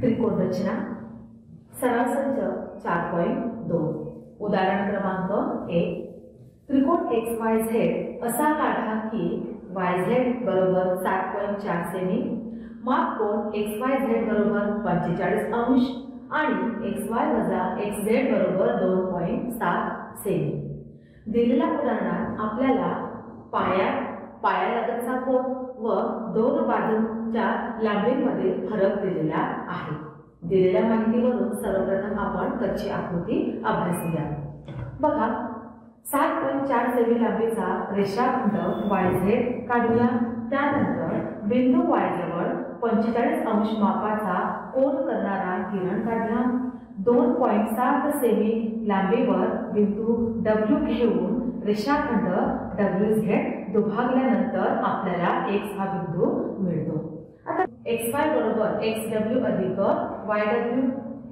त्रिकोण रचना सरळ संच चार पॉईंट दोन. उदाहरण क्रमांक एक त्रिकोण एक्स वाय झेड असा काढा की वाय झेड बरोबर सात पॉईंट चार सेमी माप कोण एक्स वाय झेड बरोबर पंचेचाळीस अंश आणि एक्स वाय वजा एक्स झेड बरोबर दोन पॉईंट सात सेमी. दिलेल्या उदाहरणात आपल्याला पाया पायालगतचा कोण व दोन च्या लांबीमध्ये फरक दिलेला आहे. दिलेल्या माहितीवरून सर्वप्रथम आपण कच्ची आकृती अभ्यासूया. बघा सात पॉईंट चार सेमी लांबीचा रेषाखंड वायझेड काढूया. त्यानंतर बिंदू वायजवळ पंचेचाळीस अंश मापाचा कोण करणारा किरण काढला दोन पॉईंट सात सेमी लांबीवर बिंदू डब्ल्यू घेऊन रेषाखंड डब्ल्यू झेड दुभागल्यानंतर आपल्याला एक्स हा बिंदू मिळतो. आता एक्स वाय बरोबर एक्स डब्ल्यू अधिक वाय डब्ल्यू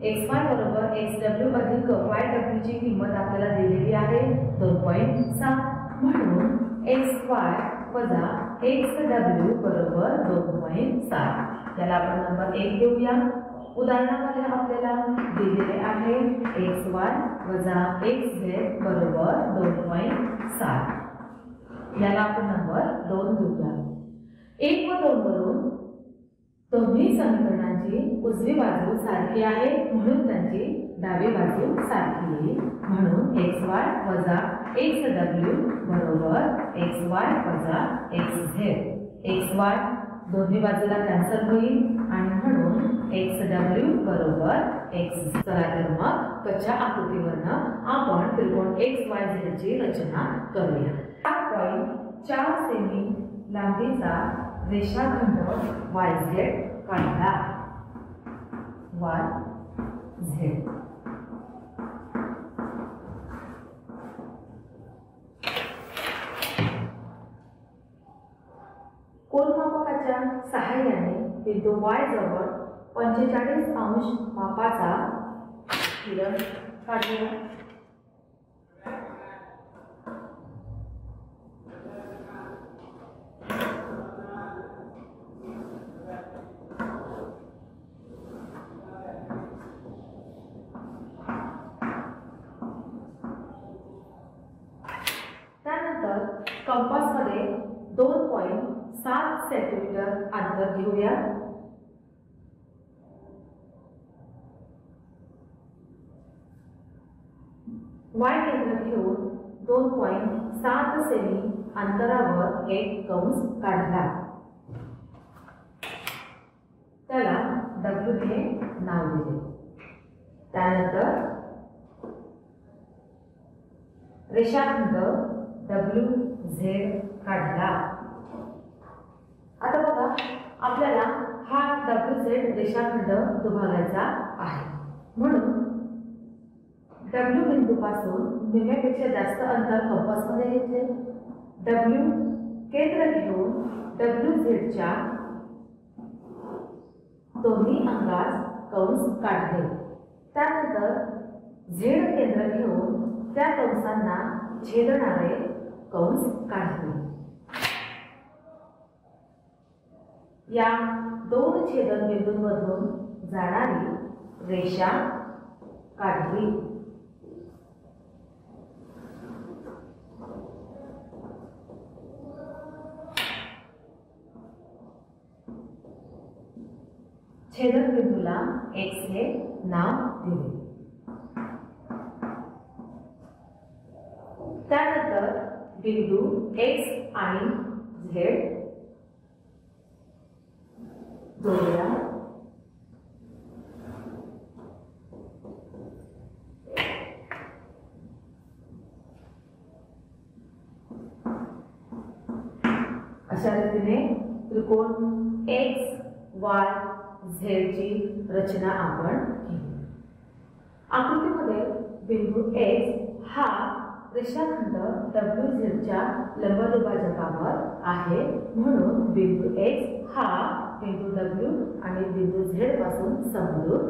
एक्स वाय बरोबर एक्स डब्ल्यू अधिक वाय डब्ल्यूची किंमत आपल्याला दिलेली आहे दोन पॉईंट सात. म्हणून एक्स वाय वजा एक्स डब्ल्यू बरोबर दोन पॉईंट सात. याला आपण नंबर एक देऊया. उदाहरणामध्ये आपल्याला दिलेले आहे एक्स वाय वजा एक्स झेड बरोबर दोन पॉईंट सात. याला आपण नंबर दोन देऊया. एक व दोन वरून दोन्ही समीकरणांची उजवी बाजू सारखी आहे म्हणून त्यांची डावी बाजू सारखी येईल म्हणून एक्स वाय वजा एक्स डब्ल्यू बरोबर एक्स वाय वजा एक्स झेड एक्स वाय दोन्ही बाजूला कॅन्सल होईल आणि म्हणून एक्स डब्ल्यू बरोबर एक्स चला तर मग कच्च्या आकृतीवरनं आपण त्रिकोण एक्स वाय झेडची रचना करूया. सात पॉईंट चार सेमी लांबीचा रेषाखंड वाय झेड काढला. वाय झेड कोलमापकाच्या सहाय्याने बिंदू वाय जवळ पंचेचाळीस अंश मापाचा किरण काढूया. कंपासमध्ये दोन पॉईंट सात सेंटीमीटर अंतर घेऊया. वाय केंद्र घेऊन दोन पॉईंट सात सेमी अंतरावर एक कंस काढला. त्याला डब्ल्यू हे नाव दिले. त्यानंतर रेषाखंड डब्ल्यू झेड काढला. आता बघा आपल्याला हा डब्ल्यू झेड रेषाखंड दुभागायचा आहे. म्हणून डब्ल्यू बिंदूपासून निम्म्यापेक्षा जास्त अंतर कंपासमध्ये घेतले. डब्ल्यू केंद्र घेऊन डब्ल्यू झेडच्या दोन्ही अंगास कंस काढले. त्यानंतर झेड केंद्र घेऊन त्या कंसांना छेदणारे कंस काढले या दोन छेदनबिंदूंमधून जाणारी रेषा काढली. छेदनबिंदूला एक्स हे नाव दिले. त्यानंतर बिंदू एक्स आणि झेड जोडूया. अशा रीतीने त्रिकोण एक्स वाय झेडची रचना आपण केली. आकृतीमध्ये बिंदू एक्स हा रेषाखंड डब्ल्यू झेडच्या लंबदुभाजकावर आहे. म्हणून बिंदू एक्स हा बिंदू डब्ल्यू आणि बिंदू झेडपासून समदूर